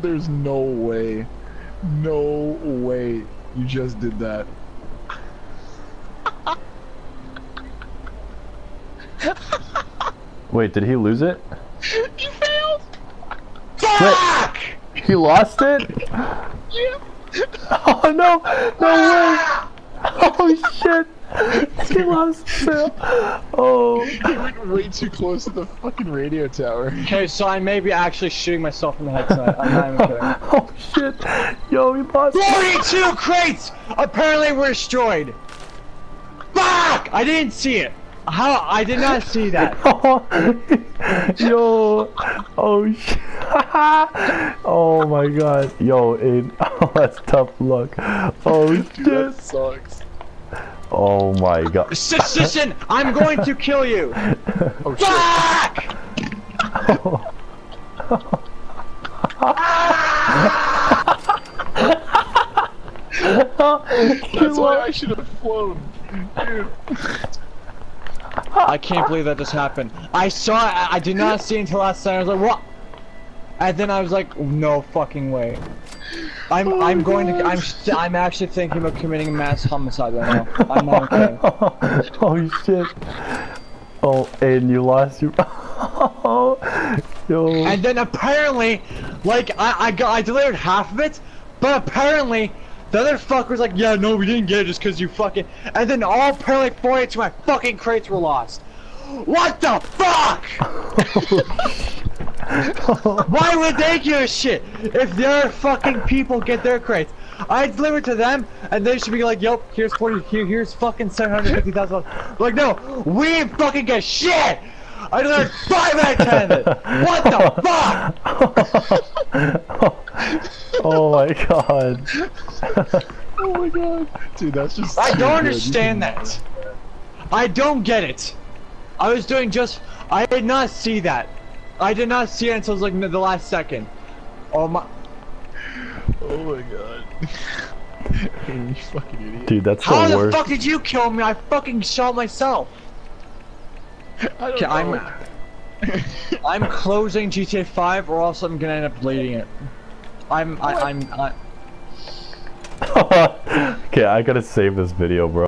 There's no way. No way you just did that. Wait, did he lose it? You failed! Fuck! He lost it? Yeah. Oh no! No way! Oh shit! He lost it. Oh. You went way too close to the fucking radio tower. Okay, so I may be actually shooting myself in the head tonight. I'm not even kidding. Oh shit! Yo, he lost. 42 crates apparently were destroyed. Fuck! I didn't see it. How? I did not see that. Yo, oh shit. oh my god. Yo, it, oh, that's tough luck. Oh Dude, shit. that sucks. Oh my god. Listen, I'm going to kill you. Oh shit. Fuck! That's why I should have flown. Dude. I can't believe that just happened. I saw it. I I did not see it until last night. I was like, what? And then I was like, no fucking way. I'm Oh I'm going to I'm st I'm actually thinking of committing mass homicide right now. I'm not kidding. oh shit. Oh, and you lost your. Yo. And then apparently, like I I got I delivered half of it, but apparently the other fucker was like, yeah, no, we didn't get it just because you fucking. And then all apparently 42 of my fucking crates were lost. What the fuck? Why would they give a shit if their fucking people get their crates? I deliver to them, and they should be like, "Yep, here's forty, here, here's fucking seven hundred fifty thousand dollars." Like, no, we didn't fucking get shit. I delivered five out of ten. of. What the fuck? oh my god. Oh my god. Dude, that's just. I don't good. understand that. I don't get it. I was doing just. I did not see that. I did not see it until like the last second. Oh my. Oh my god. you fucking idiot. Dude, that's How the the worst. fuck did you kill me? I fucking shot myself. I don't Okay, I'm. I'm closing GTA 5, or else I'm gonna end up deleting it. I'm. I, I'm. I, okay, I gotta save this video, bro.